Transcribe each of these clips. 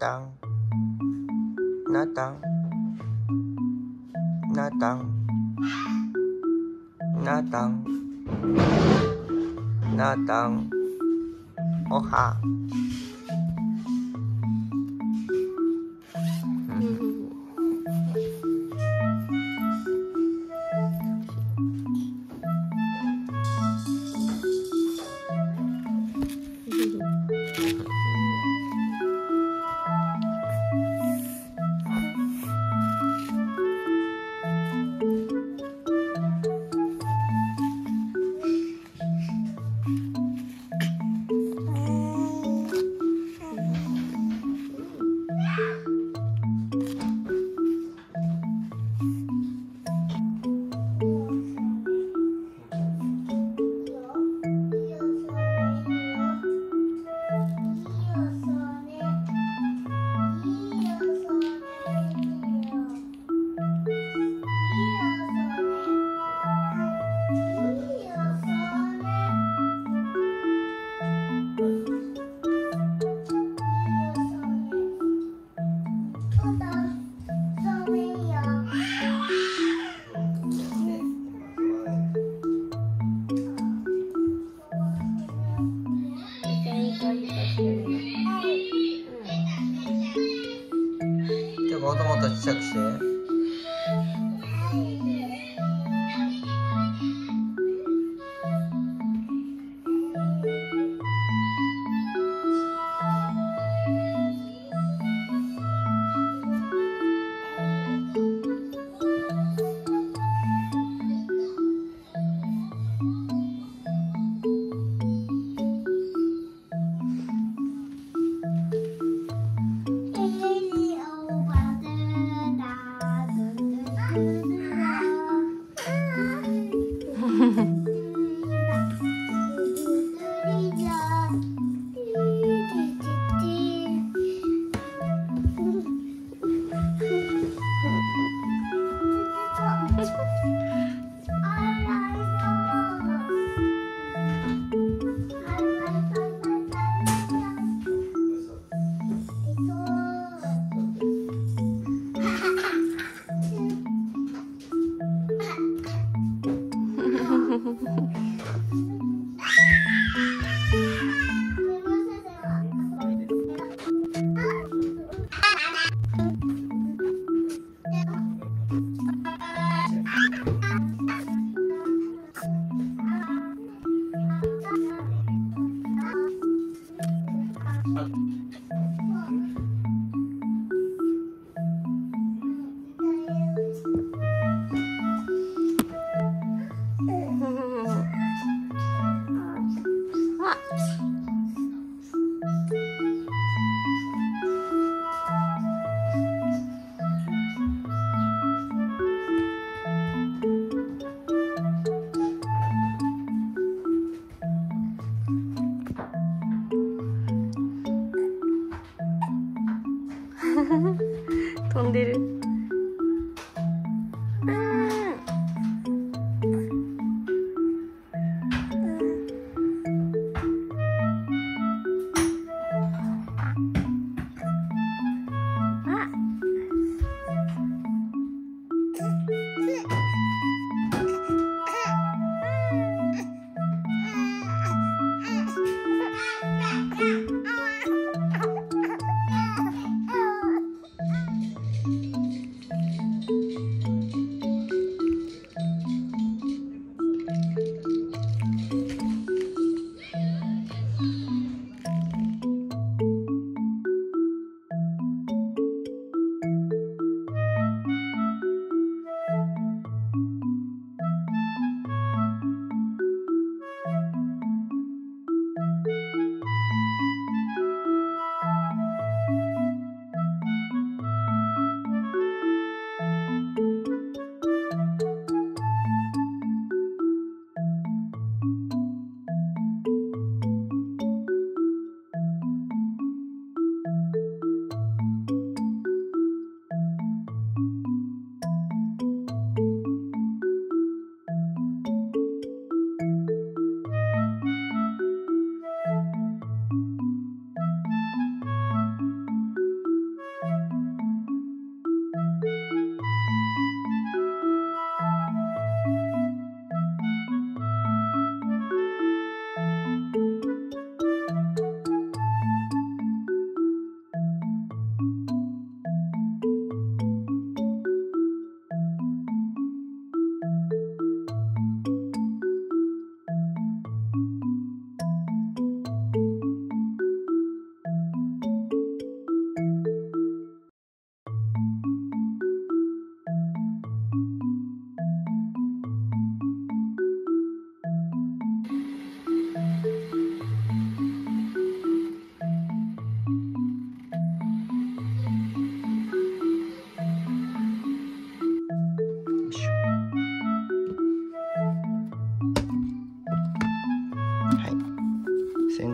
Natang. Natang. Natang. Natang. Natang. Oha もともとちっちゃくして。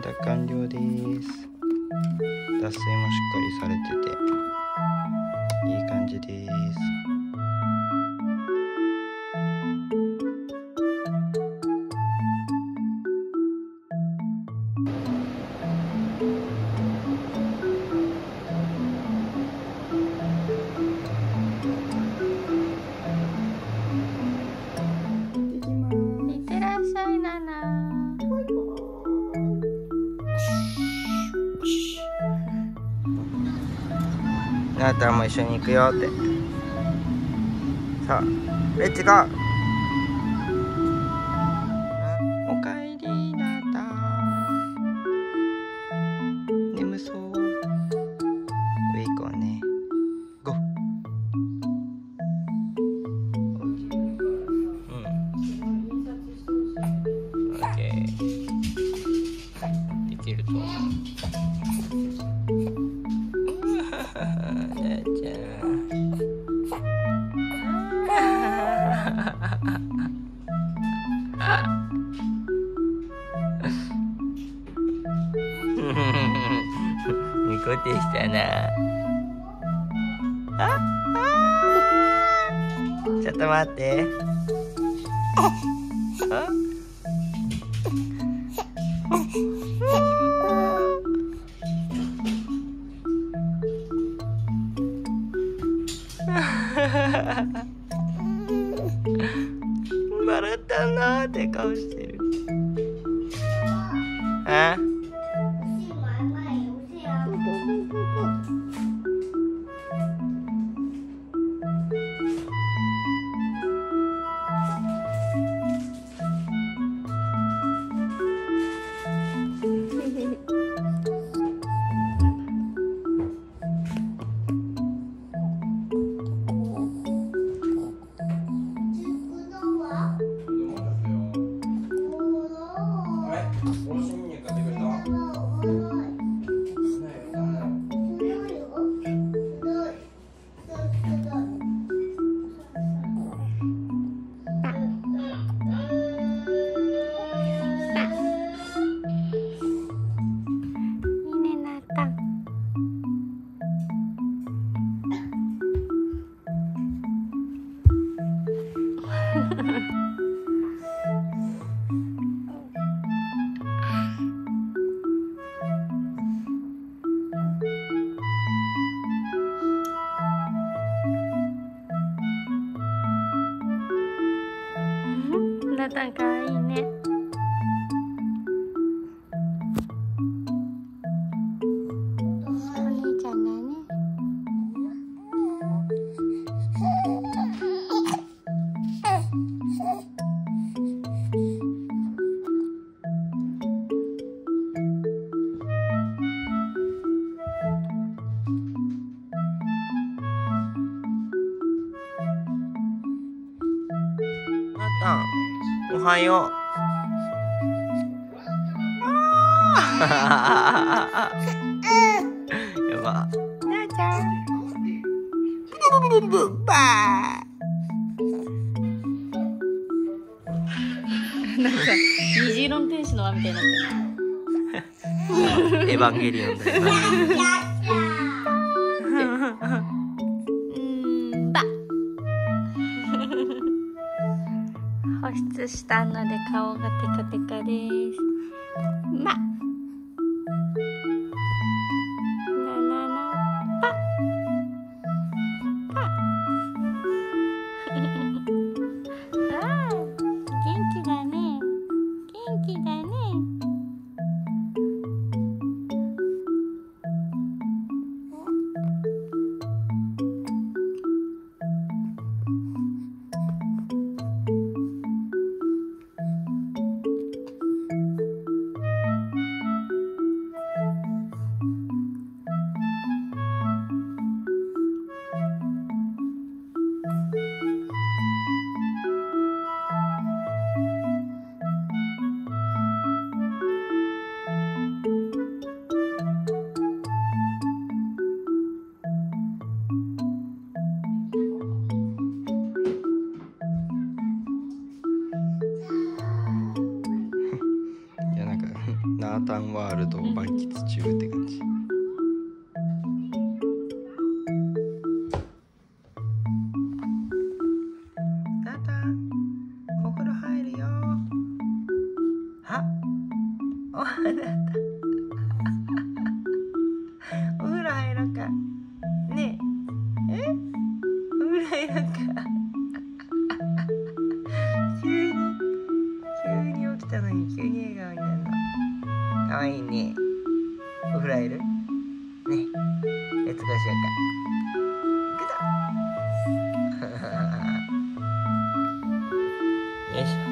濯完了です。脱水もしっかりされてていい感じです。なあたも一緒に行くよって。さあレッツゴー。ちょっと待ってなったんかわいいね。おはよやば。なあちゃんブブブブブバなんか虹色の天使の輪みたいになってる。ーエヴァンゲリオンだよ。なしたので顔がテカテカです。ータンワールドを満喫中って感じ。お風呂入ろうか。ねえ。え？お風呂入ろうか。かわいいねお風呂入る？ね。レッツゴーしようか。グッドよいしょ。